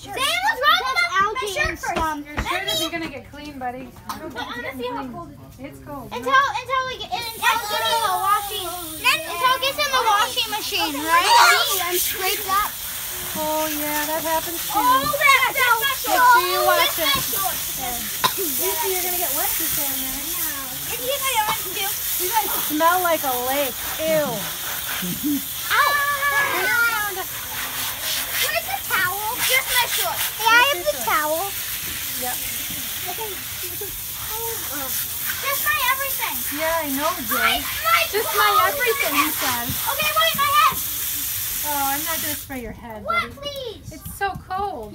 shirt. Yeah. Sam was wrong That's my shirt first. scum. Your shirt isn't gonna get clean, buddy. I don't But think I'm it's gonna see how cold it It's cold. Until until we get until it gets in the washing. Then until it gets in the washing machine, right? I'm scraped up. Oh yeah, that happens too. Oh, that's so Make sure you oh, watch it. Lucy, you're gonna get wet too down there. And you know what to do? You guys smell like a lake. Ew. Ow! Where's the towel? Shorts. Yeah, I have the towel. Yep. Just my everything. Yeah, I know, Jay. Just my everything, he says. Okay, wait, my head. Oh, I'm not gonna spray your head, What, buddy. please? It's so cold.